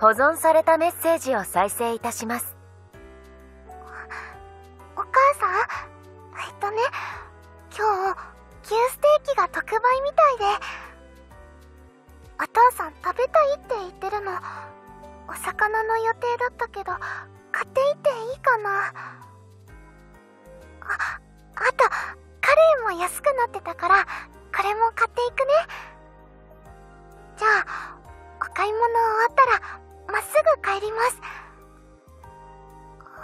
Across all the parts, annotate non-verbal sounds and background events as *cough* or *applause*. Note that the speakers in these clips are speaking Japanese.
保存されたメッセージを再生いたします。お母さん？えっとね今日牛ステーキが特売みたいで。お父さん食べたいって言ってるの。お魚の予定だったけど買っていっていいかな。ああとカレーも安くなってたからこれも買っていくね。じゃあお買い物終わったらまっすぐ帰ります。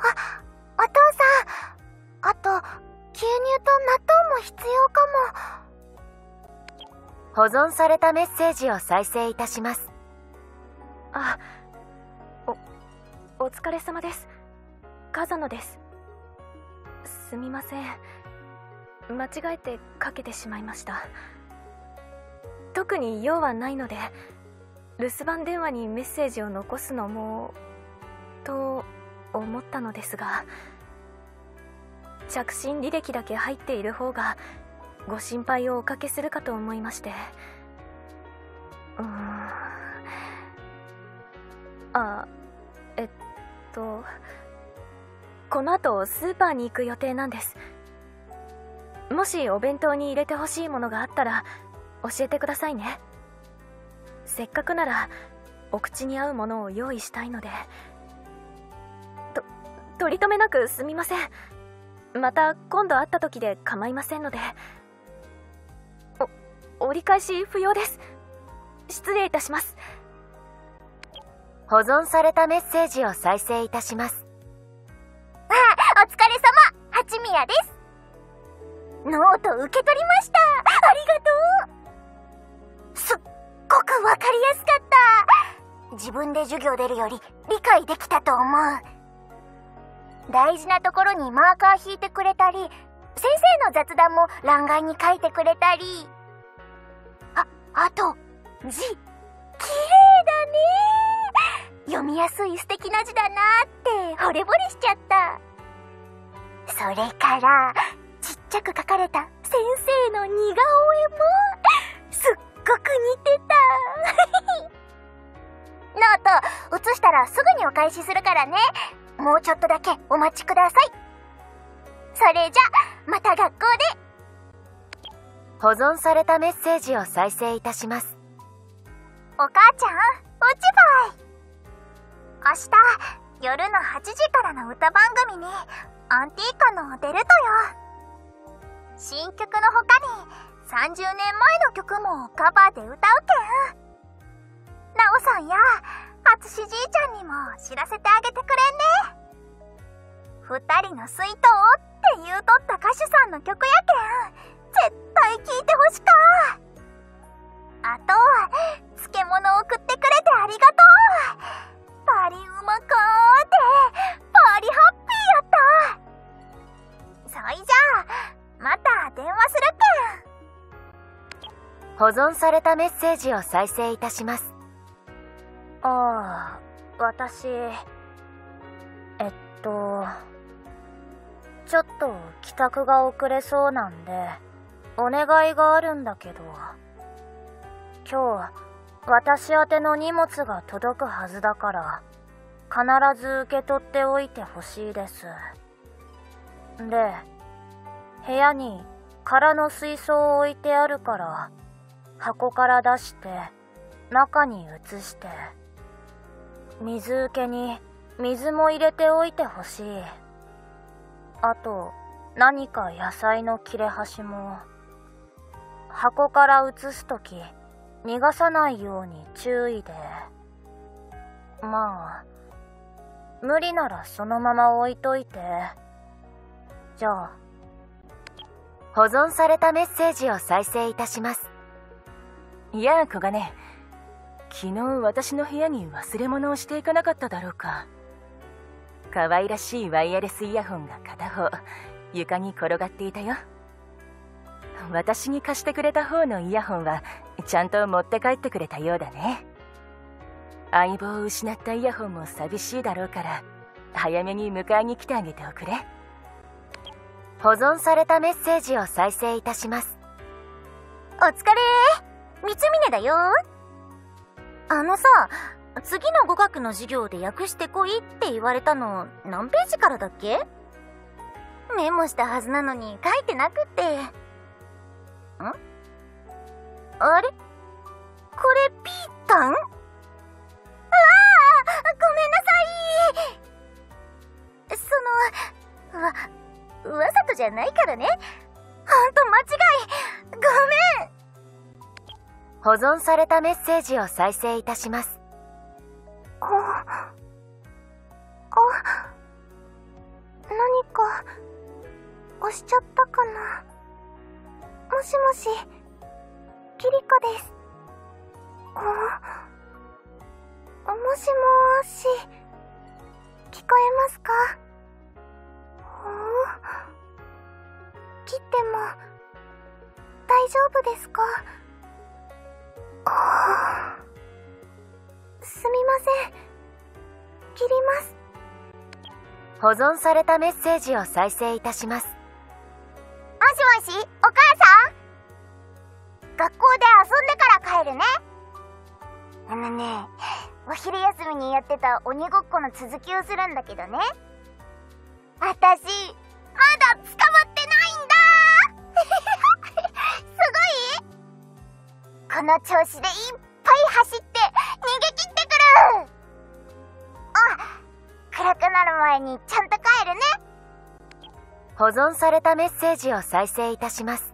あお父さん。あと牛乳と納豆も必要かも。保存されたメッセージを再生いたします。あおお疲れ様です。風野です。すみません。間違えてかけてしまいました。特に用はないので留守番電話にメッセージを残すのもと思ったのですが着信履歴だけ入っている方がご心配をおかけするかと思いまして。うーん。あえっとこの後スーパーに行く予定なんです。もしお弁当に入れてほしいものがあったら教えてくださいね。せっかくならお口に合うものを用意したいので。と取り留めなくすみません。また今度会った時で構いませんので。お折り返し不要です。失礼いたします。保存されたメッセージを再生いたします。あお疲れ様。八宮です。ノート受け取りましたで授業出るより理解できたと思う。大事なところにマーカー引いてくれたり先生の雑談も欄外に書いてくれたり。ああと字綺麗だね。読みやすい素敵な字だなって惚れ惚れしちゃった。それからちっちゃく書かれた先生の似顔絵もすっごく似てた。ノート写したらすぐにお返しするからね。もうちょっとだけお待ちください。それじゃまた学校で。保存されたメッセージを再生いたします。お母ちゃんおちばい。明日夜の8時からの歌番組にアンティーカの出るとよ。新曲の他に30年前の曲もカバーで歌うけんさんやあつしじいちゃんにも知らせてあげてくれんね。二人の水筒って言うとった歌手さんの曲やけん絶対聴いてほしか。あと漬物送ってくれてありがとう。パリうまかーってパリハッピーやった。そいじゃあまた電話するけん。保存されたメッセージを再生いたします。ああ私えっとちょっと帰宅が遅れそうなんでお願いがあるんだけど今日私宛ての荷物が届くはずだから必ず受け取っておいてほしいです。で部屋に空の水槽を置いてあるから箱から出して中に移して水受けに水も入れておいてほしい。あと何か野菜の切れ端も。箱から移すとき逃がさないように注意で。まあ無理ならそのまま置いといて。じゃあ保存されたメッセージを再生いたします。いやあ小金昨日私の部屋に忘れ物をしていかなかっただろうか。可愛らしいワイヤレスイヤホンが片方床に転がっていたよ。私に貸してくれた方のイヤホンはちゃんと持って帰ってくれたようだね。相棒を失ったイヤホンも寂しいだろうから早めに迎えに来てあげておくれ。保存されたメッセージを再生いたします。お疲れ三峰だよあのさ次の語学の授業で訳してこいって言われたの何ページからだっけ？メモしたはずなのに書いてなくって。ん？あれ？これピータン？うわあごめんなさい。その、わ、わざとじゃないからね。保存されたメッセージを再生いたしますあ、あ、何か、押しちゃったかな？もしもし、キリコです。あ、もしもし、聞こえますか？切っても、大丈夫ですか？すみません。切ります。保存されたメッセージを再生いたしますもしもし、お母さん？学校で遊んでから帰るね。あのね、お昼休みにやってた鬼ごっこの続きをするんだけどね。あの調子でいっぱい走って逃げ切ってくるあ、暗くなる前にちゃんと帰るね。保存されたメッセージを再生いたします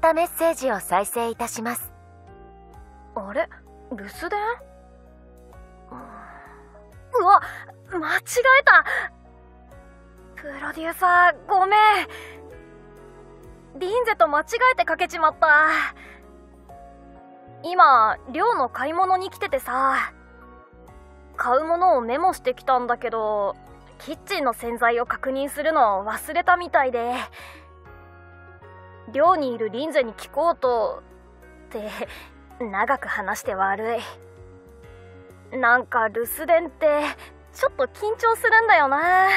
たメッセージを再生いたします。あれ？留守電うわ間違えた。プロデューサーごめん。リンゼと間違えてかけちまった。今寮の買い物に来ててさ。買うものをメモしてきたんだけどキッチンの洗剤を確認するのを忘れたみたいで。寮にいるリンゼに聞こうとって長く話して悪い。なんか留守電ってちょっと緊張するんだよな。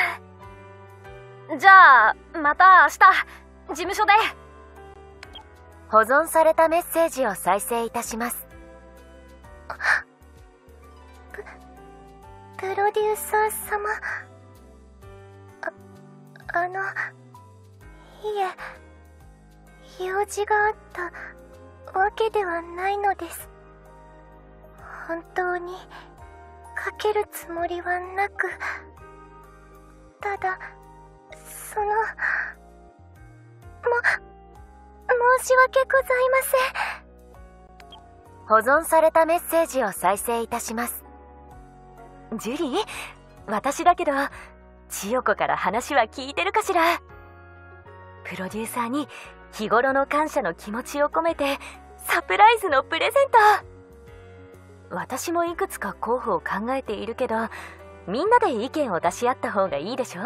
じゃあまた明日事務所で。保存されたメッセージを再生いたします。ププロデューサー様。あ、あの、いえ、用事があったわけではないのです。本当に、かけるつもりはなく、ただ、その、も、申し訳ございません。保存されたメッセージを再生いたしますジュリー？私だけど千代子から話は聞いてるかしら？プロデューサーに日頃の感謝の気持ちを込めてサプライズのプレゼント。私もいくつか候補を考えているけどみんなで意見を出し合った方がいいでしょ？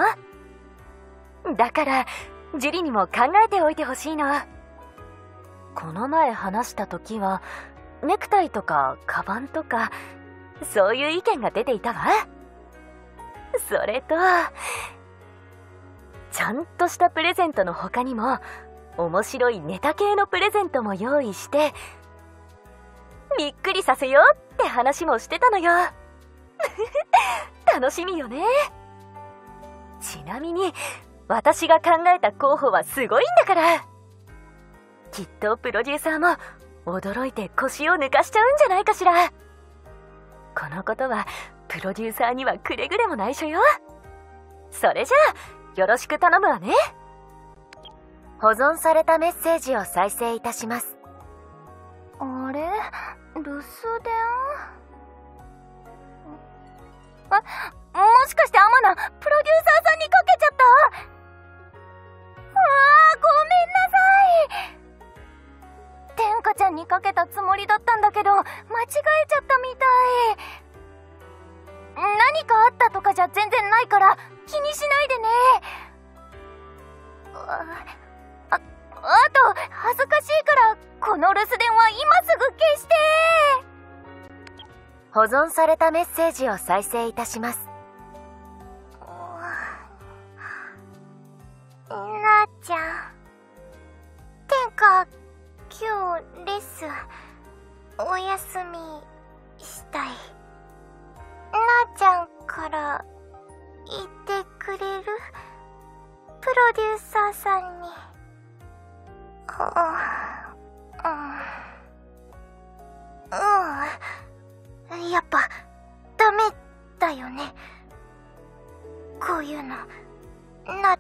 だからジュリにも考えておいてほしいの。この前話した時はネクタイとかカバンとかそういう意見が出ていたわ。それとちゃんとしたプレゼントの他にも面白いネタ系のプレゼントも用意してびっくりさせようって話もしてたのよ。*laughs* 楽しみよね。ちなみに私が考えた候補はすごいんだから。きっとプロデューサーも驚いて腰を抜かしちゃうんじゃないかしら。このことはプロデューサーにはくれぐれも内緒よ。それじゃあよろしく頼むわね。保存されたメッセージを再生いたします。あれ？留守電？あ、もしかしてアマナ、プロデューサーさんにかけちゃった？ああ、ごめんなさい。天下ちゃんにかけたつもりだったんだけど、間違えちゃったみたい。何かあったとかじゃ全然ないから、気にしないでね。ずかしいからこの留守電は今すぐ消して。保存されたメッセージを再生いたします。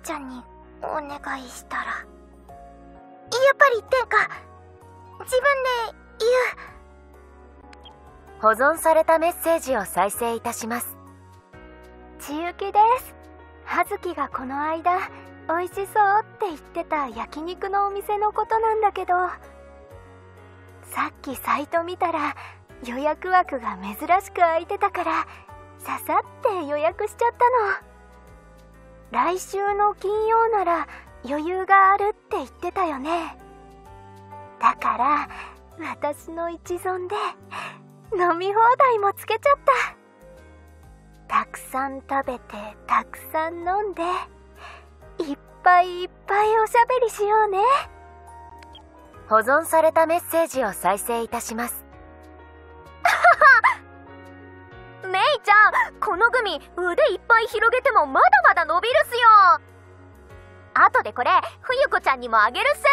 ちゃんにお願いしたら。やっぱり天下自分で言う。保存されたメッセージを再生いたします。ちゆきです。葉月がこの間美味しそうって言ってた焼肉のお店のことなんだけど。さっきサイト見たら予約枠が珍しく空いてたからささって予約しちゃったの来週の金曜なら余裕があるって言ってたよね。だから私の一存で飲み放題もつけちゃった。たくさん食べてたくさん飲んでいっぱいいっぱいおしゃべりしようね。保存されたメッセージを再生いたします。ちゃんこのグミ腕いっぱい広げてもまだまだ伸びるっすよ。後でこれ冬子ちゃんにもあげるっす。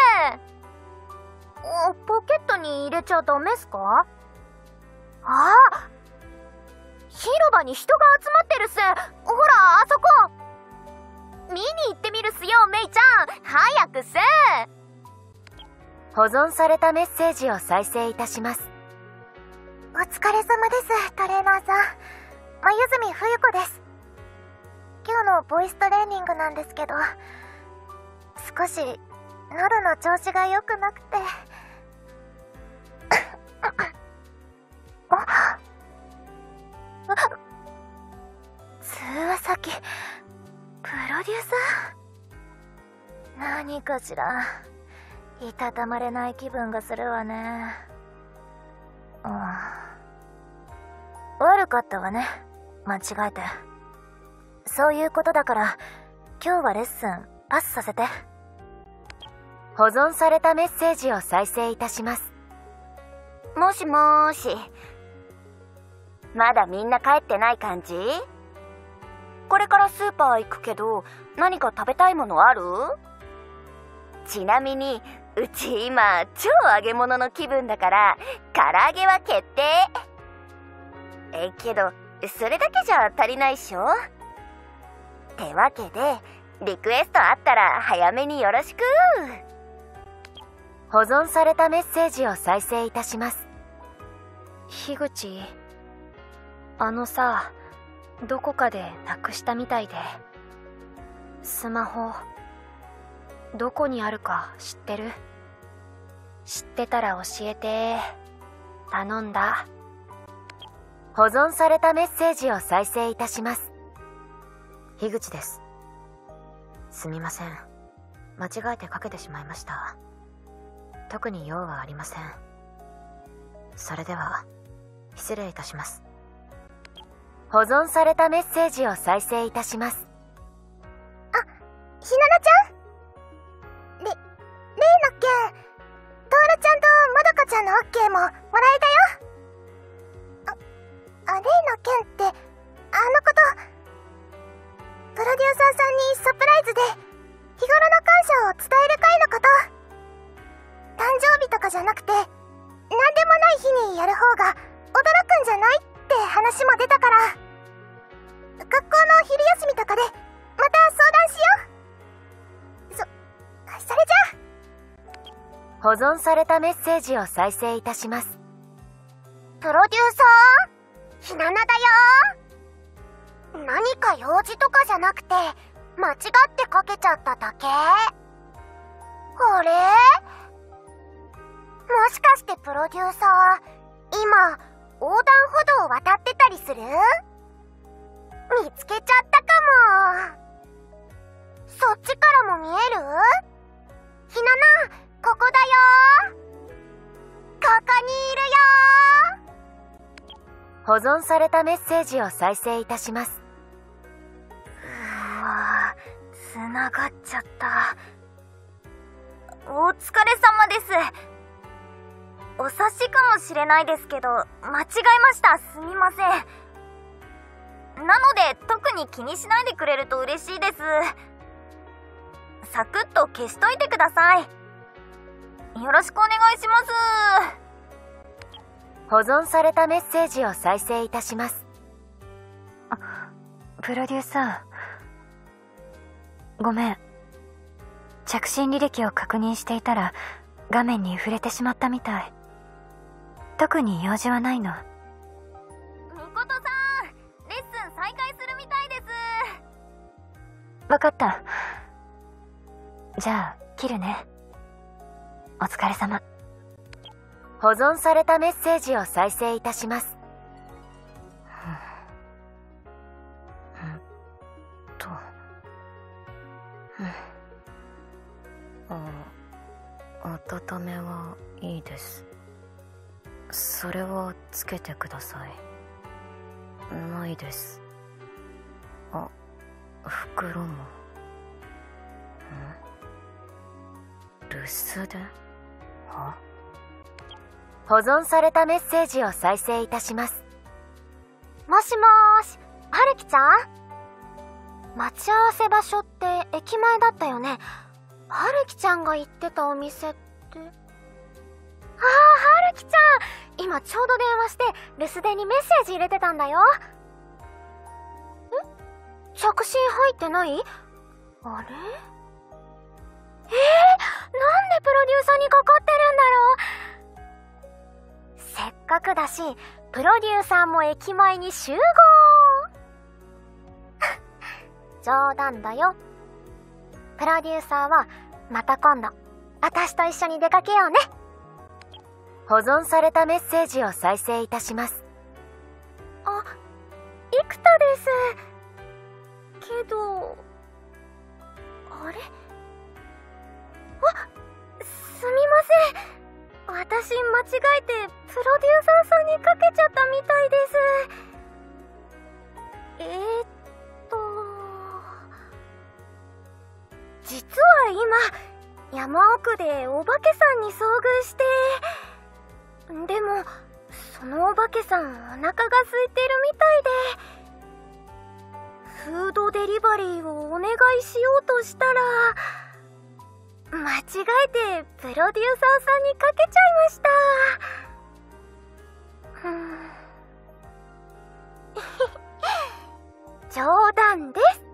ポケットに入れちゃダメっすか？あ？広場に人が集まってるっす。ほらあそこ。見に行ってみるっすよメイちゃん。早くっす。保存されたメッセージを再生いたします。お疲れ様ですトレーナーさん。眉住冬子です。今日のボイストレーニングなんですけど少し喉の調子が良くなくて。通話先プロデューサー？何かしら。いたたまれない気分がするわね。うん。悪かったわね。間違えて。そういうことだから今日はレッスンパスさせて。保存されたメッセージを再生いたします。もしもーし。まだみんな帰ってない感じ？これからスーパー行くけど何か食べたいものある？ちなみにうち今超揚げ物の気分だから唐揚げは決定。えけどそれだけじゃ足りないっしょ？ってわけでリクエストあったら早めによろしく。保存されたメッセージを再生いたします。樋口あのさどこかでなくしたみたいで。スマホどこにあるか知ってる？知ってたら教えて。頼んだ。保存されたメッセージを再生いたします。樋口です。すみません。間違えてかけてしまいました。特に用はありません。それでは失礼いたします。保存されたメッセージを再生いたします。あひななちゃん？れ、れいなっけ？トールちゃんとまどかちゃんのオッケーももらえたよ。存されたメッセージを再生いたします。プロデューサー？ひななだよ何か用事とかじゃなくて間違ってかけちゃっただけ？あれ？もしかしてプロデューサー今横断歩道を渡ってたりする？見つけちゃったかも。そっちからも見える？ひななここだよこにいるよ保存されたメッセージを再生いたします。うわつながっちゃった。お疲れ様です。お察しかもしれないですけど間違えました。すみません。なので特に気にしないでくれると嬉しいです。サクッと消しといてください。よろしくお願いします。保存されたメッセージを再生いたします。プロデューサー。ごめん。着信履歴を確認していたら画面に触れてしまったみたい。特に用事はないの。みことさんレッスン再開するみたいです。分かった。じゃあ切るねお疲れ様。保存されたメッセージを再生いたします。とあ温めはいいです。それはつけてください。ないです。あ袋も。ん。留守電？保存されたメッセージを再生いたします。もしもーし、はるきちゃん？待ち合わせ場所って駅前だったよね。はるきちゃんが行ってたお店って？ああ、はるきちゃん！今ちょうど電話して留守電にメッセージ入れてたんだよ。え着信入ってない？あれ？えー、なんでプロデューサーにかかだし、プロデューサーも駅前に集合 *laughs* 冗談だよ。プロデューサーは、また今度、私と一緒に出かけようね。保存されたメッセージを再生いたしますあ、幾田です。けど、あれ？あ、すみません。私間違えてプロデューサーさんにかけちゃったみたいです。えー、っと、実は今、山奥でお化けさんに遭遇して、でも、そのお化けさんお腹が空いてるみたいで、フードデリバリーをお願いしようとしたら、間違えてプロデューサーさんにかけちゃいました。ふん *laughs* 冗談です。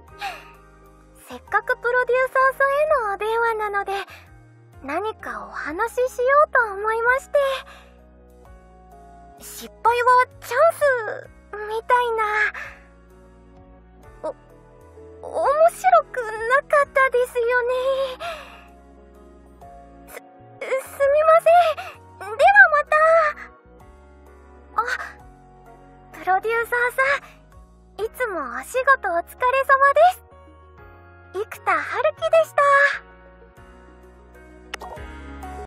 せっかくプロデューサーさんへのお電話なので、何かお話ししようと思いまして。失敗はチャンスみたいな。お、面白くなかったですよね。す、みません。ではまた。あ、プロデューサーさん、いつもお仕事お疲れ様です。生田春樹でした。